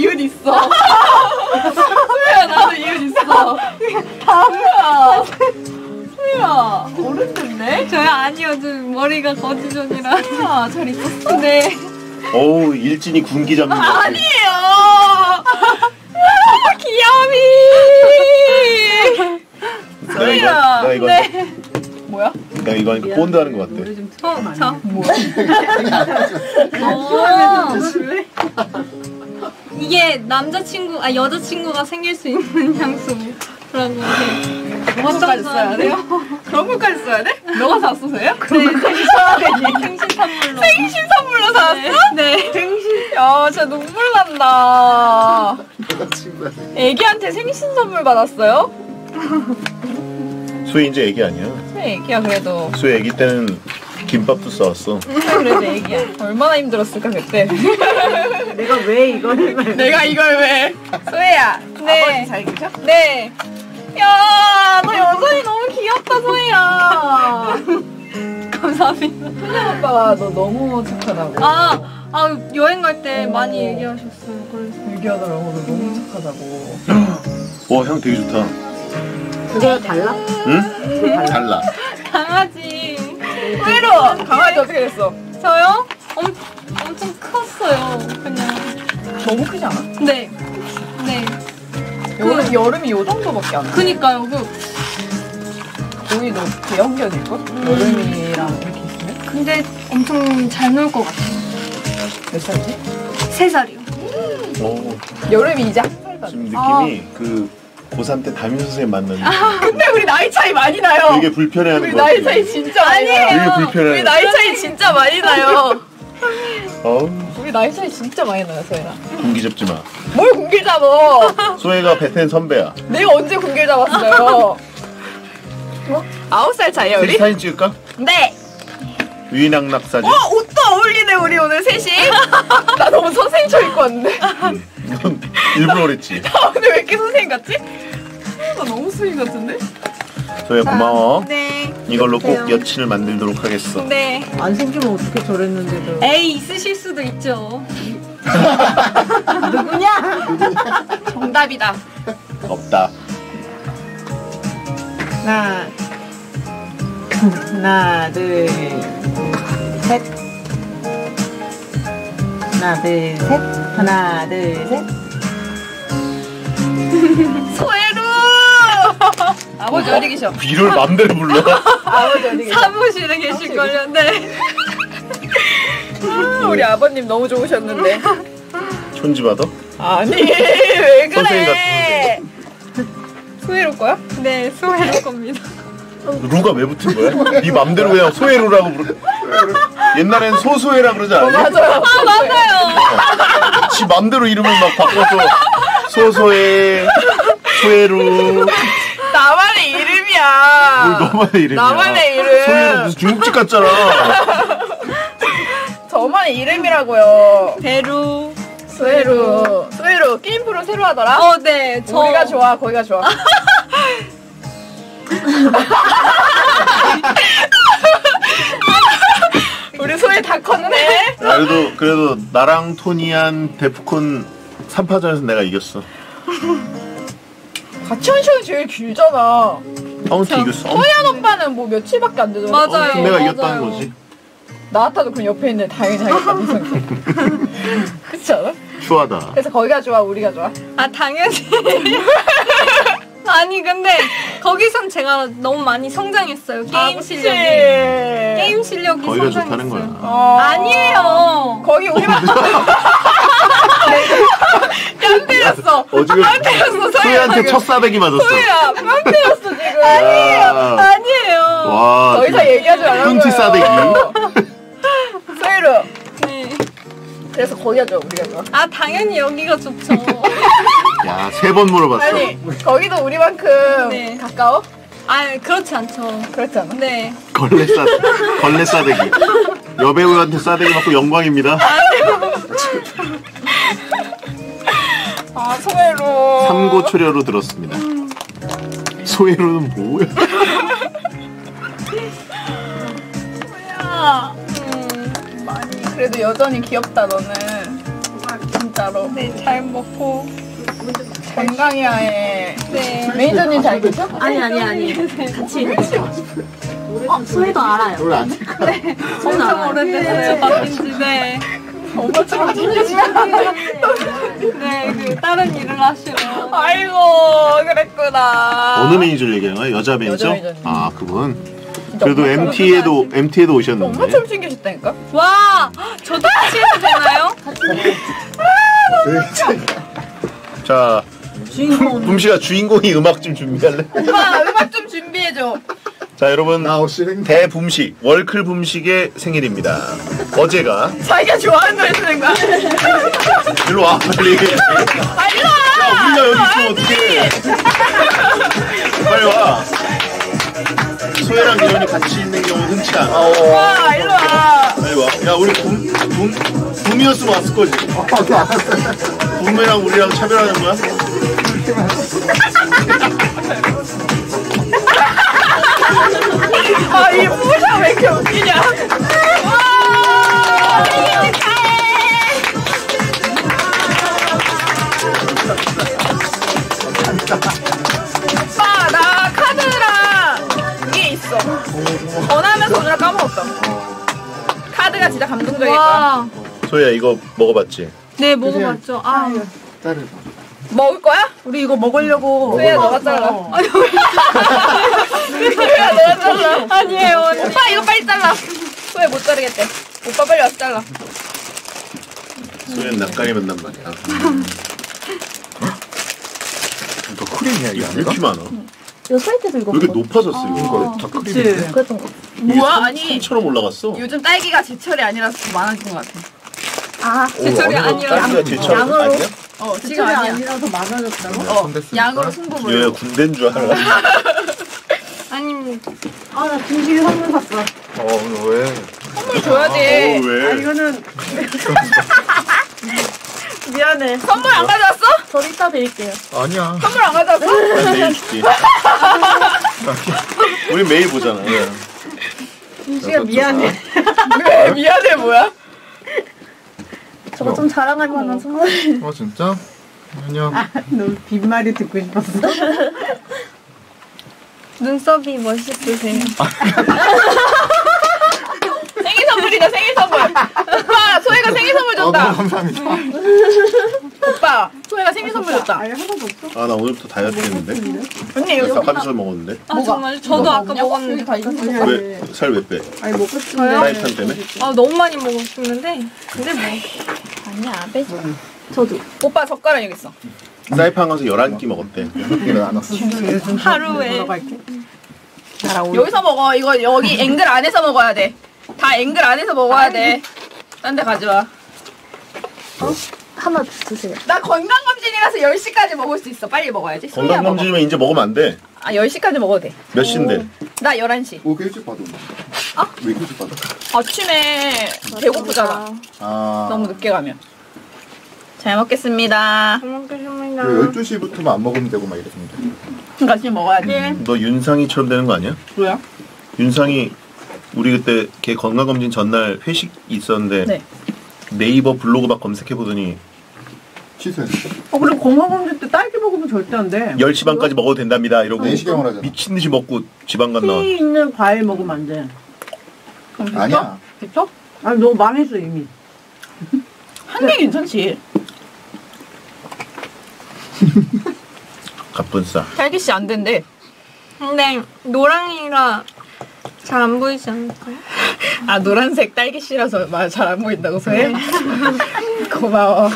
이웃 있어. 소희야 나도 이웃 있어. 소희야. 소희야 어른들네. 저요 아니요 좀 머리가 거지존이라. 소희야 잘 있었어? 네. 어우 일진이 군기 잡는 거 같아. 아니에요. 귀여미. 내가 이거 내가 이거 네. 뭐야? 내가 이거 하니까 본드 하는 거 같아. 어, 저. 뭐야? 어. 이게 남자친구, 아, 여자친구가 생길 수 있는 향수라고. 그런 것까지 써야 돼? 그런 것까지 써야 돼? 너가 샀어, 소희야? 그런 것까지 생신 선물로. 생신 선물로 샀어? 네. 생신? 야, 진짜 눈물 난다. 애기한테 생신 선물 받았어요? 수혜 이제 애기 아니야. 네, 애기야 그래도. 수혜 애기 때는 김밥도 싸왔어. 그래도 애기야. 얼마나 힘들었을까 그때. 내가 왜 이거를 내가 이걸 왜? 소희야. 네. 아버지 잘 계셔? 네. 야, 너 여전히 너무 귀엽다, 소희야. 감사합니다. 소희 오빠가 너 너무 착하다고. 아, 아, 여행 갈 때 많이 얘기하셨어요. 그래서. 얘기하더라고. 너 너무 착하다고. 와형 되게 좋다. 그거 달라? 응? 달라. 강아지. 소희로 강아지 어떻게 됐어? 저요? 엄, 엄청 컸어요. 그냥. 너무 크지 않아? 네. 네. 여름, 여름이 요 정도밖에 안 돼. 그니까요. 그, 거의 너 대형견일걸? 여름이랑 이렇게 있으면? 근데 엄청 잘 놀 것 같아요. 몇 살이지? 세 살이요. 오, 여름이 이제 한 살도 안 지금 돼. 느낌이 그 고3 때 담임 선생님 만났는데 근데 우리 나이 차이 많이 나요. 되게 불편해하는 우리 거 나이. 차이 진짜 많이 나요. 되게 우리 불편해. 나이 차이 진짜 많이 나요. 어우 우리 나이 차이 진짜 많이 나요, 소혜랑. 군기 잡지 마. 뭘 공길 잡어? 소혜가 베텐 선배야. 내가 언제 공길 잡았어요? 뭐? 아홉 살 차이야, 우리? 사진 찍을까? 네. 위낙낙 사진. 어, 옷도 어울리네, 우리 오늘 셋이. 나 너무 선생님 쳐 입고 왔는데. 넌 일부러 그랬지. 나 오늘 왜 이렇게 선생님 같지? 나 너무 수인 같은데? 소혜 고마워. 네. 이걸로 꼭 여친을 만들도록 하겠어. 네. 안 생기면 어떻게 저랬는데도 에이, 있으실 수도 있죠. 정답이다. 없다. 하나 하나 둘 셋 하나 둘 셋 하나 둘셋 소혜루! 아버지 어디 계셔? 비를 맘대로 불러. 아버지 어디 계셔? 사무실에 계실걸요. 네. 아, 우리 아버님 너무 좋으셨는데. 촌지 받아? 아니, 왜 그래? 소혜루 거야? 네, 소혜로 겁니다. 루가 왜 붙은 거야? 네 맘대로 그냥 소혜루라고 부르. 옛날엔 소소혜라 그러지 않았니? 맞아요. 아, 맞아요. 지 맘대로 이름을 막 바꿔서 소소혜, 소혜루. 나만의 이름이야. 뭘 너만의 이름이야. 나만의 이름. 소혜루 무슨 중국집 같잖아. 저만의 이름이라고요. 배루. 소혜루. 소혜루. 게임 프로 새로 하더라? 어, 네. 저. 거기가 좋아, 거기가 좋아. 우리 소혜 다 컸네. 그래도 그래도 나랑 토니한 데프콘 3파전에서 내가 이겼어. 같이 한 시간 제일 길잖아. 아무튼 이겼어. 어, 소희한 오빠는 뭐 며칠밖에 안 되잖아. 맞아요. 내가 맞아요. 이겼다는 거지. 나왔다도 그럼 옆에 있는 당연히 하겠다, 무슨. 그렇지 않아? 추하다. 그래서 거기가 좋아, 우리가 좋아. 아, 당연히. 아니, 근데 거기선 제가 너무 많이 성장했어요. 게임 아, 실력이. 게임 실력이 거기가 성장했어요. 좋다는 거야. 어... 아니에요. 거기 우리만 뺨 때렸어. 어 지금 뺨 때렸어. 소희한테 첫 사백이 맞았어. 소희야, 뺨 때렸어 지금. 아니에요. 아니에요. 와. 더 이상 얘기하지 말라고요. 뚱치 싸대기. 소희루. 네. 그래서 거기가 좋아, 우리가 좋아. 아, 당연히 여기가 좋죠. 야, 세 번 물어봤어. 아니, 거기도 우리만큼 네. 가까워? 아, 그렇지 않죠. 그렇지 않아? 네. 걸레 싸 걸레 싸대기. 여배우한테 싸대기 맞고 영광입니다. 아, 소희루. 삼고 초려로 들었습니다. 소혜로는 뭐야? 야, 음, 많이. 그래도 여전히 귀엽다, 너는. 진짜로. 네, 잘 먹고. 건강해야 해. 네. 매니저님 잘 계셔? 아니 아니 아니. 같이 어, 소희도 알아요. 노래 안될 거야. 소희도 엄청. 오래됐어요, 바뀐 지. 네. 엄마 참 네, 그, 다른 일을 하시러. 아이고 그랬구나. 어느 매니저를 얘기하는 거야? 여자 매니저? 매니저님. 아 그분. 그래도 MT에도 MT에도 오셨는데. 엄마처럼 생기셨다니까? 와! 저도 같이 해도 되나요? 자 주인공. 붐씨가 주인공이 음악 좀 준비할래? 엄마 음악 좀 준비해줘. 자 여러분. 대붐식 월클 붐식의 생일입니다. 어제가 자기가 좋아하는 노래 쓰는 거야. 일로 와 빨리. 아 일로 와. 야 우리가 여기 있으면 어떡해. 빨리 와. 소혜랑 미연이 같이 있는 경우 흔치 않아. 와 일로 와. 빨리 와. 야 우리 붐, 붐, 붐이었으면 왔을 거지. 어. 붐이랑 우리랑 차별하는 거야? 아이 부샤 왜 이렇게 웃기냐? 소혜야 이거 먹어봤지? 네, 먹어봤죠. 아, 자르자. 먹을 거야? 우리 이거 먹으려고. 소희야 너가 잘라. 아니, 소희야 너가 잘라. 아니에요. 오빠 이거 빨리 잘라. 소희 못 자르겠대. 오빠 빨리 와서 잘라. 소혜는 낯가리 만난 말이야. 이거 크림이야, 이게 왜? 이렇게 많아? 이거 때도 이거 왜 이렇게 높아졌어 이거? 이거 다 크림인데? 그랬던 거. 뭐야? 아니 처럼 올라갔어. 요즘 딸기가 제철이 아니라서 더 많아진 것 같아. 아, 제철이 제철 양으로? 아니야? 어 지금 제철이 아니야. 아니라서 많아졌다고? 어 손댔으니까. 양으로 승부를. 얘 군대인 줄 알아. 아니, 아, 나 김치를 선물 샀어. 어, 왜? 선물 줘야지. 어, 왜? 이거는. 미안해. 선물 안 가져왔어? 저 이따 드릴게요. 아니야. 선물 안 가져왔어? 난 내일 줄게. 우리 매일 보잖아. 김치가 미안해. 왜 미안해 뭐야? 저거 좀 자랑할 만한 선물. 어, 진짜? 아니야. 너 빈말이 듣고 싶었어? 눈썹이 멋있으세요. 생일 선물이다 생일 선물. 오빠 소희가 생일 선물 어, 줬다. 너무 감사합니다. 오빠 소희가 생일 선물 줬다. 아예 하나도 없어? 아 나 오늘부터 다이어트 했는데. 언니 여기 닭가슴살 먹었는데. 아, 정말? 저도 아까 먹었는데. 다 있어. 왜살 왜 빼? 아니, 먹고 싶은데. 다이어트 때문에? 아, 너무 많이 먹었는데. 근데 뭐. 아니야, 빼지 마. 저도. 오빠 젓가락 여기 있어. 사이판 가서 11끼 먹었대. 왔어. 하루에. 여기서 먹어. 이거 여기 앵글 안에서 먹어야 돼. 다 앵글 안에서 먹어야 돼. 딴 데 가져와. 하나 드세요. 나 건강검진이라서 10시까지 먹을 수 있어. 빨리 먹어야지. 소희야 먹어. 건강검진이면 이제 먹으면 안 돼. 아 10시까지 먹어도 돼. 몇 시인데? 나 11시. 왜 이렇게 일찍 받아? 아? 왜 일찍 받아? 아침에 배고프잖아. 아. 너무 늦게 가면. 잘 먹겠습니다. 잘 먹겠습니다. 왜 12시부터만 안 먹으면 되고 막 이랬습니다. 같이 먹어야지. 너 윤상이처럼 되는 거 아니야? 뭐야? 윤상이 우리 그때 걔 건강검진 전날 회식 있었는데 네. 네이버 블로그 막 검색해 보더니 취소했어. 어, 그리고 건강검진 때 딸기 먹으면 절대 안 돼. 10시 반까지 먹어도 된답니다 이러고 내시경을 하잖아. 미친 듯이 먹고 지방 갔나 피 있는 과일 먹으면 안 돼. 아니야. 됐어? 아니, 너무 망했어, 이미. 한 개 괜찮지. 갑분싸 딸기씨 안 된대. 근데, 노랑이라 잘 안 보이지 않을까요? 아 노란색 딸기씨라서 잘 안 보인다고 소혜? 고마워.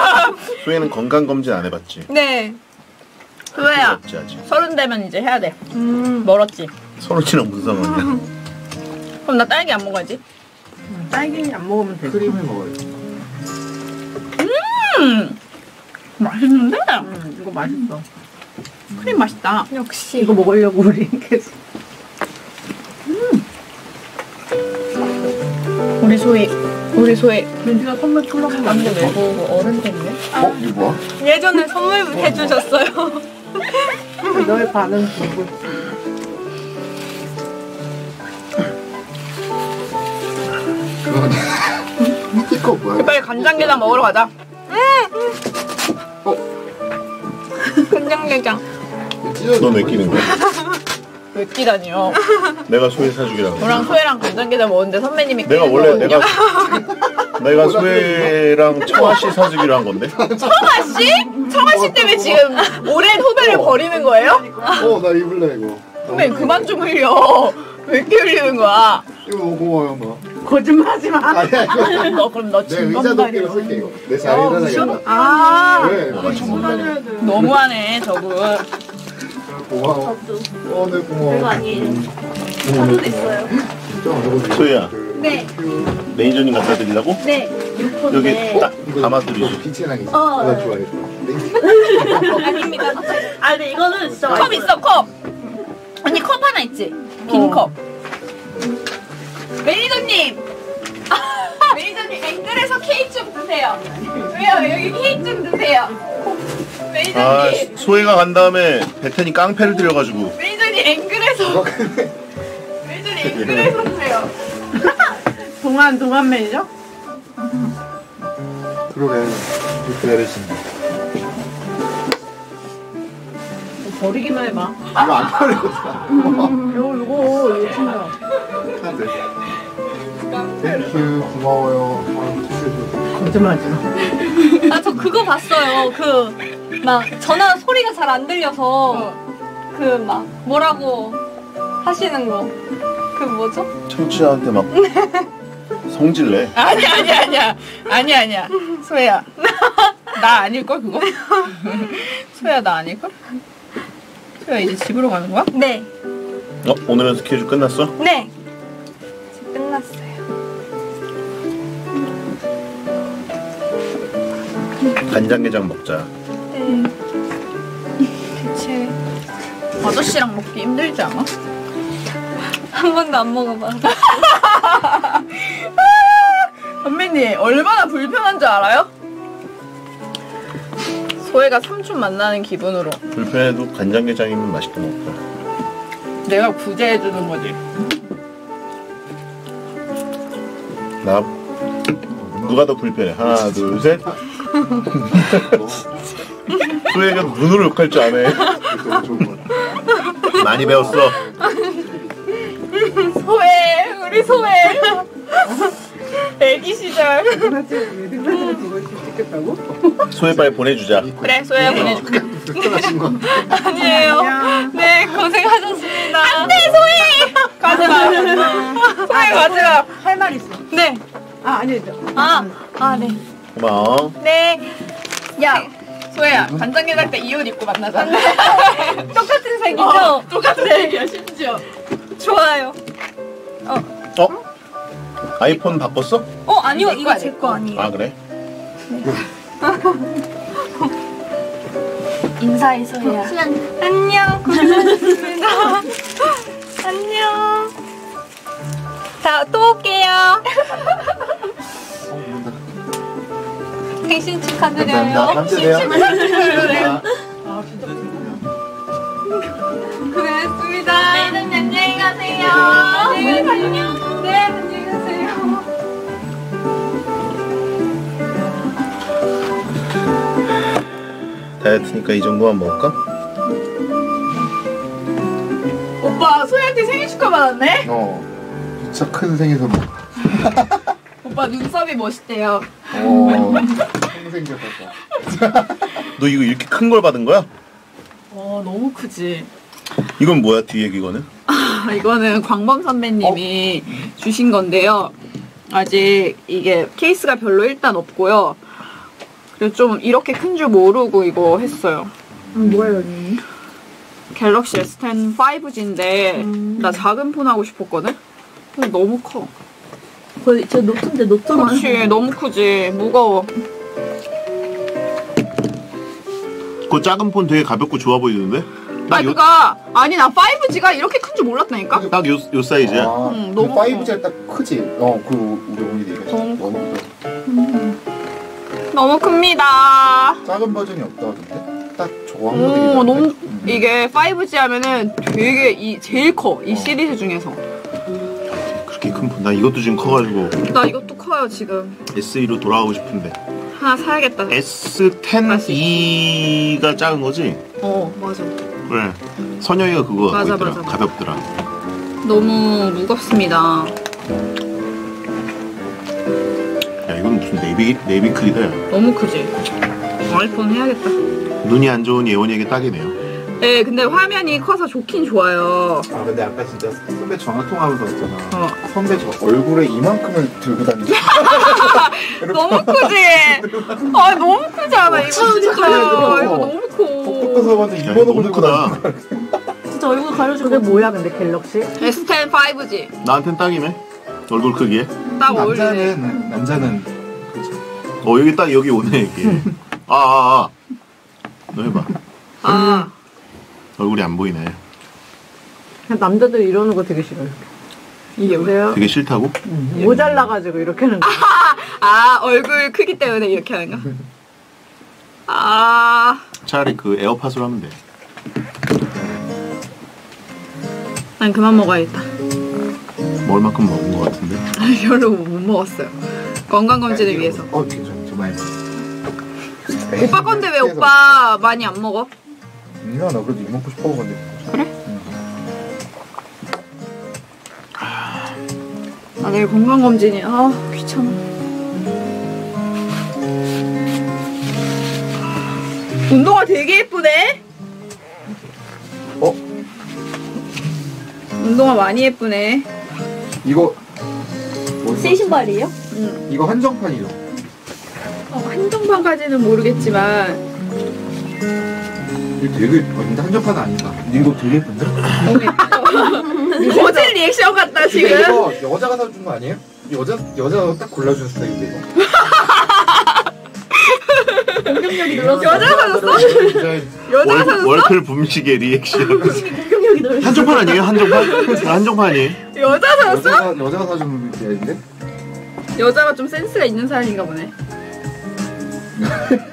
소혜는 건강 검진 안 해봤지? 네. 소혜야 없지 아직 서른 되면 이제 해야 돼. 음. 멀었지. 서로치랑 무슨 상관이야 그럼 나 딸기 안 먹어야지. 딸기 안 먹으면 돼. 크림을 먹어야지. 음 맛있는데? 응, 이거 맛있어. 크림 맛있다. 역시. 이거 먹으려고 우리 계속. 우리 소희 우리 소희 민지가 선물 풀려고 완전 외고 어른 됐네. 어? 이거 뭐야? 예전에 선물 해주셨어요. 너의 반응 보고. 스티커 뭐야? 빨리 간장게장 먹으러 가자. 간장게장. 넌왜 끼는 거야? 왜 끼다니요? 내가 소혜 사주기라고. 저랑 소혜랑 간장게장 먹었는데 선배님이 내가 원래. 내가 내가 소혜랑 청아 씨 사주기로 한 건데. 청아 씨? 청아 씨 때문에 지금 오랜 후배를 버리는 거예요? 어, 나 입을래, 이거. 선배님 그만 좀 흘려. 왜 이렇게 흘리는 거야? 이거 고마워요, 엄마. 거짓말하지 마. 아니야, 이거. 너 그럼 너 내 의자 덮개로 쓸게, 이거. 내 자리에다 놔야겠다. 아 왜? 너무하네 저분. 고마워. 어, 네, 고마워. 별거 아니에요. 카드도 있어요. 진짜. 소희야. 네. 매니저님 갖다 드리려고? 네. 여기 딱 담아드리죠. 빛이 나게. 어. 나 좋아해. 네. 아닙니다. 아, 근데 이거는 진짜 컵 있어 컵. 언니 컵 하나 있지? 빈 컵. 매니저님. 매니저님 앵글에서 케이크 좀 드세요. 왜요? 여기 케이크 좀 드세요. 아 매니저님. 소혜가 간 다음에 베텐이 깡패를 들여가지고 매니저님 앵글에서 매니저님 앵글에서 드세요. 동안 동안 매니저? 그러게. 이렇게 내리신다. 버리기만 해봐. 이거 안 버리겠어. 이거 이거 이거 친다. 카드. Thank you, 고마워요. 아, 티슈. 거짓말 하지 마. 아, 저 그거 봤어요. 그, 막, 전화 소리가 잘 안 들려서, 그, 막, 뭐라고 하시는 거. 그 뭐죠? 청취자한테 막 성질내. 아니 아니 아니야. 아니 아니야. 소혜야. 나 아닐 걸 그거? 소혜야 나 아닐 걸? 소혜야 이제 집으로 가는 거야? 네. 어 오늘은 스케줄 끝났어? 네. 끝났어요. 간장게장 먹자. 네. 대체, 아저씨랑 먹기 힘들지 않아? 한 번도 안 먹어봐. 선배님 얼마나 불편한 줄 알아요? 소혜가 삼촌 만나는 기분으로 불편해도 간장게장이면 맛있게 먹자. 내가 구제해주는 거지. 나 누가 더 불편해? 하나 둘 셋. 소혜가 눈으로 욕할 줄 아네. 너무 좋은 거 같아. 많이 배웠어. 소혜 우리 소혜 애기 시절? 소혜 빨리 보내주자. 그래 소혜야 보내줄게. 아니에요. 네, 고생하셨습니다. 안 돼, 가지마 소혜 가지마 할 말 있어. 네. 아 아니 저. 아, 아, 네. 고마워. 네. 야 소혜야 간장게장 때 이 옷 입고 만나자 똑같은 색이죠? 어, 똑같은 얘기야 심지어 좋아요. 어? 아이폰 바꿨어? 어, 아니요. 내 이거 제내거 거. 아니에요. 아 그래? 인사해서야. 안녕. 고생하셨습니다. 안녕. 자, 또 올게요. 생신 감사합니다. 축하드려요. 감사해요. 아 진짜. 고생했습니다. 내일은 안녕히 가세요. 안녕히 가세요. 네, 안녕히 가세요. 다이어트니까 이 정도만 먹을까? 오빠 소혜한테 생일 축하 받았네? 어. 진짜 큰 생일 선물. 오빠 눈썹이 멋있대요 어. 겪었다. 너 이거 이렇게 큰 걸 받은 거야? 와 너무 크지 이건 뭐야 뒤에 이거는? 아, 이거는 광범 선배님이 주신 건데요. 아직 이게 케이스가 별로 일단 없고요. 그리고 좀 이렇게 큰 줄 모르고 이거 했어요. 음, 뭐예요 언니? 갤럭시 S10 5G인데 나 작은 폰 하고 싶었거든? 근데 너무 커. 거의 저 노트인데 노트만. 그렇지 너무 크지 무거워. 그 작은 폰 되게 가볍고 좋아 보이는데? 딱 요, 그니까 아니 나 5G가 이렇게 큰 줄 몰랐다니까? 딱 요, 요 사이즈야. 아, 응, 그 너무 5G 딱 크지? 어, 그 우리 어머니도 얘기했어. 너무 너무 크다. 너무 큽니다. 작은 버전이 없다던데? 딱 모델이 오 너무 음. 이게 5G 하면은 되게 이 제일 커 이 어. 시리즈 중에서. 그렇게 큰 폰. 나 이것도 지금 커 가지고 나 이것도 커요 지금. SE로 돌아가고 싶은데. 하나 사야겠다. S10E가 작은 거지? 어 맞아. 그래. 선영이가 그거 갖고 맞아, 있더라. 맞아. 가볍더라. 너무 무겁습니다. 야 이건 무슨 네이비 네이비클이다. 야. 너무 크지. 아이폰 해야겠다. 눈이 안 좋은 예원이에게 딱이네요. 네, 근데 화면이 커서 좋긴 좋아요. 아 근데 아까 진짜 선배 전화 통화하면서 했잖아. 어. 선배 저 얼굴에 이만큼을 들고 다니는. 너무 크지? 아, 너무 크지 않아, 이거 진짜. 이거 너무 커. 봤는데 야 이만한 이거 걸 너무 들고 크다. 다니는. 진짜 얼굴 가려주고. 그게 뭐야 근데 갤럭시? S10 5G. 나한텐 딱이네. 얼굴 크기에. 딱 어울리네. 남자는 남자는. 어 여기 딱 여기 오네 이게. 아, 아, 아. 너 해봐. 아, 얼굴이 안 보이네. 남자들 이러는 거 되게 싫어요. 이게? 그래요? 되게 싫다고? 모자라가지고 이렇게 하는 거. 아, 얼굴 크기 때문에 이렇게 하는 거? 아, 차라리 그 에어팟으로 하면 돼. 난 그만 먹어야겠다. 먹을 만큼 먹은 것 같은데. 별로 못 먹었어요. 건강검진을 위해서. 어 괜찮아. 저 많이. 오빠 건데 왜 오빠 많이 안 먹어? 야, 나 그래도 이 먹고 싶어 건데. 아, 내일 건강검진이야. 아, 귀찮아. 운동화 되게 예쁘네? 어? 운동화 많이 예쁘네. 이거 새 신발이에요? 이거 한정판이죠. 어, 한정판까지는 모르겠지만, 이거 되게 어, 근데 한정판 아니다. 이거 되게 예쁜데? 모델 리액션 같다, 근데 지금. 이거 여자가 사준 거 아니에요? 여자 여자가 딱 골라준 스타일인데 이거. 공격력이 늘었어. 여자 사줬어? 여자가 월, 사줬어? 월클 붐식의 리액션. 공격력이 늘었어. 한정판 아니에요? 한정판? 아, 한정판 아니에요? 여자 사줬어? 여자가 여자가 사준 스타일인데? 여자가 좀 센스가 있는 사람인가 보네.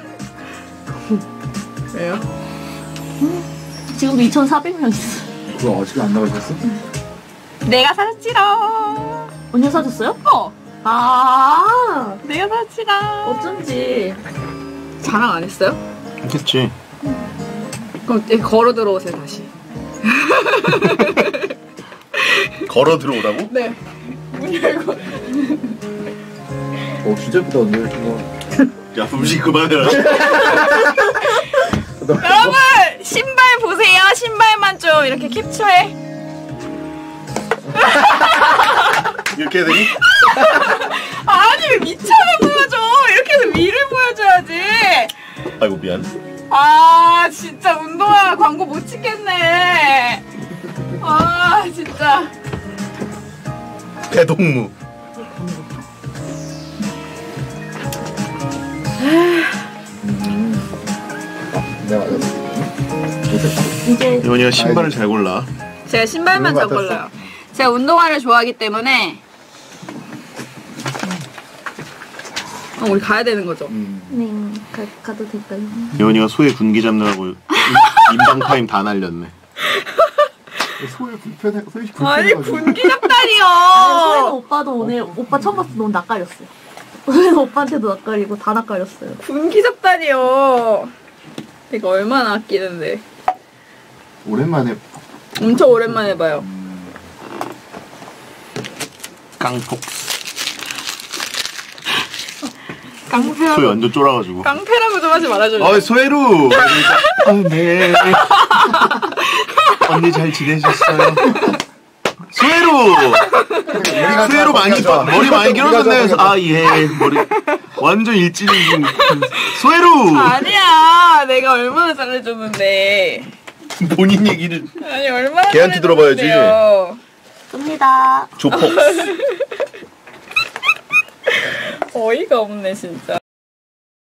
왜요? 지금도 2,400명 있어. 그거 아직 안 나가셨어? 내가 사줬지롱. 언니가 사줬어요? 어, 아, 내가 사줬지롱. 어쩐지. 자랑 안 했어요? 그치. 그럼 이제 걸어 들어오세요 다시. 걸어 들어오라고? 네. 문 열고. 어 진짜 예쁘다 언니. 야, 붐식 그만해라. 여러분 보세요. 신발만 좀 이렇게 캡처해. 이렇게 해야 되니? 아니 왜 밑창을 보여줘? 이렇게 해서 위를 보여줘야지. 아이고, 미안. 아 진짜 운동화 광고 못 찍겠네. 아 진짜. 대동무. 내가 맞았어. 이제 예원이가 신발을 잘 골라. 제가 신발만 잘? 골라요. 제가 운동화를 좋아하기 때문에. 어, 우리 가야 되는 거죠? 음. 네, 가, 가도 될까요? 예원이가 소혜 군기 잡느라고 인- 인방 타임 다 날렸네. 소혜 불편해 소혜 아니 불편해가지고. 군기 소혜는 잡다니요. 오빠도 오늘 오빠 처음 봤을 때 너무 낯가렸어요. 소혜는 오빠한테도 낯가리고 다 낯가렸어요. 군기 잡다니요. 이거 얼마나 아끼는데. 오랜만에 엄청 오랜만에 봐요. 깡폭. 소희 깡패라고 완전 쫄아가지고. 깡패라고 좀 하지 말아줘요. 어이, 소혜루! 아, 네. 언니 잘 지내셨어요? 소혜루! 소혜루 많이, 좋아. 머리 많이 길어졌네. 아, 예. 머리. 완전 일진이. 소혜루! 아니야. 내가 얼마나 잘해줬는데. 본인 얘기를. 아니 얼마나 걔한테 들어봐야지. 잘해줬는데요. 씁니다. 조폭. 어이가 없네 진짜.